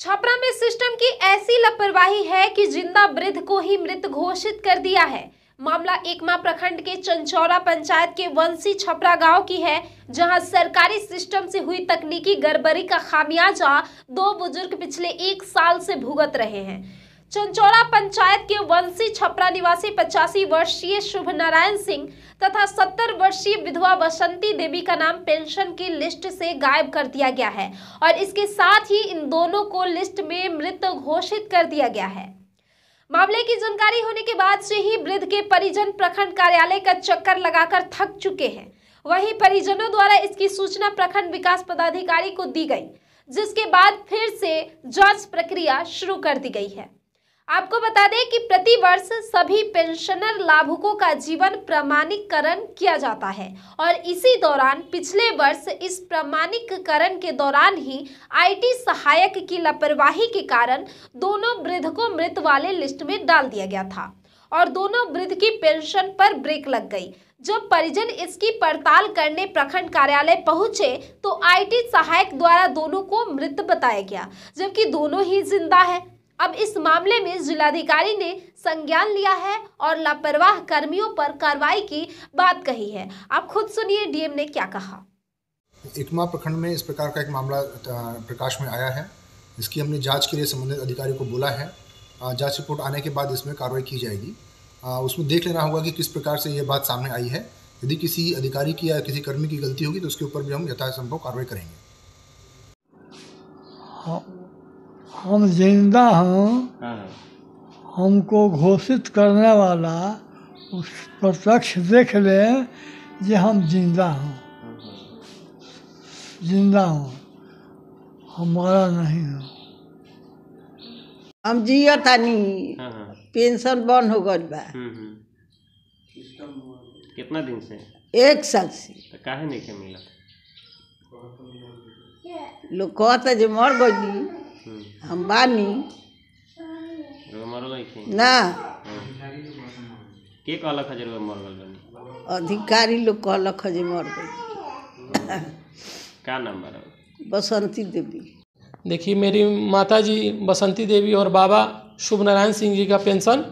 छपरा में सिस्टम की ऐसी लापरवाही है कि ज़िंदा वृद्ध को ही मृत घोषित कर दिया है। मामला एकमा प्रखंड के चंचौरा पंचायत के वंशी छपरा गाँव की है, जहाँ सरकारी सिस्टम से हुई तकनीकी गड़बड़ी का खामियाजा दो बुज़ुर्ग पिछले एक साल से भुगत रहे हैं। चंचौरा पंचायत के वंशी छपरा निवासी पचासी वर्षीय शुभ नारायण सिंह तथा सत्तर वर्षीय विधवा बसंती देवी का नाम पेंशन की लिस्ट से गायब कर दिया गया है और इसके साथ ही इन दोनों को लिस्ट में मृत घोषित कर दिया गया है। मामले की जानकारी होने के बाद से ही वृद्ध के परिजन प्रखंड कार्यालय का चक्कर लगाकर थक चुके हैं। वहीं परिजनों द्वारा इसकी सूचना प्रखंड विकास पदाधिकारी को दी गई, जिसके बाद फिर से जाँच प्रक्रिया शुरू कर दी गई है। आपको बता दें कि प्रति वर्ष सभी पेंशनर लाभुकों का जीवन प्रमाणीकरण किया जाता है और इसी दौरान पिछले वर्ष इस प्रमाणीकरण के दौरान ही आईटी सहायक की लापरवाही के कारण दोनों वृद्ध को मृत वाले लिस्ट में डाल दिया गया था और दोनों वृद्ध की पेंशन पर ब्रेक लग गई। जब परिजन इसकी पड़ताल करने प्रखंड कार्यालय पहुँचे तो आईटी सहायक द्वारा दोनों को मृत बताया गया, जबकि दोनों ही ज़िंदा है। अब इस मामले में जिलाधिकारी ने संज्ञान लिया है और लापरवाह कर्मियों पर कार्रवाई की बात कही है। आप खुद सुनिए डीएम ने क्या कहा। इकमा प्रखंड में इस प्रकार का एक मामला प्रकाश में आया है। इसकी हमने जाँच के लिए संबंधित अधिकारी को बोला है। जाँच रिपोर्ट आने के बाद इसमें कार्रवाई की जाएगी। उसमें देख लेना होगा कि किस प्रकार से ये बात सामने आई है। यदि किसी अधिकारी की या किसी कर्मी की गलती होगी तो उसके ऊपर भी हम यथासंभव कार्रवाई करेंगे। हम ज़िंदा हूँ हाँ। हमको घोषित करने वाला उस प्रत्यक्ष देख ले जे हम ज़िंदा हूँ। ज़िंदा हूँ। हमारा नहीं हूँ। हम जियो तानी हाँ हाँ। पेंशन बंद हो गई बा। हम्म, हम्म। कितना दिन से? एक साल से। तो काहे नहीं के मिला लोग कहता जे मर गई। हम बानी ना। के कहलक है जे मर गल अधिकारी लोग कहलक ह जे मर गई। का नाम बा बसंती देवी। देखिए मेरी माता जी बसंती देवी और बाबा शुभ नारायण सिंह जी का पेंशन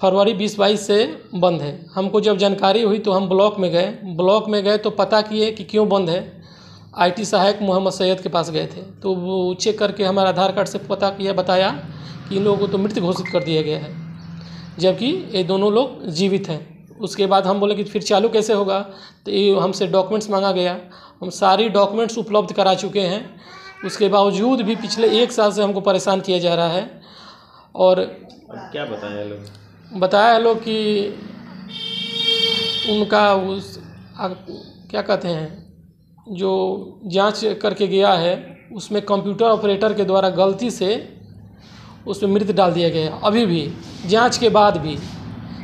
फरवरी बीस बाईस से बंद है। हमको जब जानकारी हुई तो हम ब्लॉक में गए। ब्लॉक में गए तो पता किए कि क्यों बंद है। आईटी सहायक मोहम्मद सैयद के पास गए थे। तो वो चेक करके हमारे आधार कार्ड से पता किया बताया कि इन लोगों को तो मृत घोषित कर दिया गया है। जबकि ये दोनों लोग जीवित हैं। उसके बाद हम बोले कि फिर चालू कैसे होगा? तो ये हमसे डॉक्यूमेंट्स मांगा गया। हम सारी डॉक्यूमेंट्स उपलब्ध करा चुके हैं। उसके बावजूद भी पिछले एक साल से हमको परेशान किया जा रहा है। और क्या बताया लोग? बताया लोग कि उनका उस आ, क्या कहते हैं? जो जाँच करके गया है उसमें कंप्यूटर ऑपरेटर के द्वारा गलती से उसमें मृत डाल दिया गया है। अभी भी जाँच के बाद भी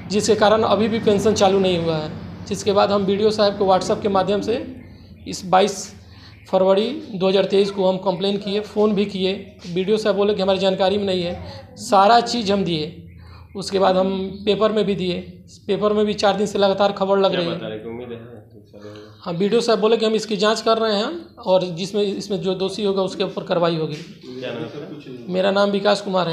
जिसके कारण अभी भी पेंशन चालू नहीं हुआ है। जिसके बाद हम बी साहब को व्हाट्सएप के माध्यम से इस 22 फरवरी 2023 को हम कंप्लेन किए फ़ोन भी किए। बी साहब बोले कि हमारी जानकारी में नहीं है। सारा चीज़ हम दिए। उसके बाद हम पेपर में भी दिए। पेपर में भी चार दिन से लगातार खबर लग रही है। है बी साहब बोले कि हम इसकी जाँच कर रहे हैं और जिसमें इसमें जो दोषी होगा उसके ऊपर कार्रवाई होगी। मेरा नाम विकास कुमार है।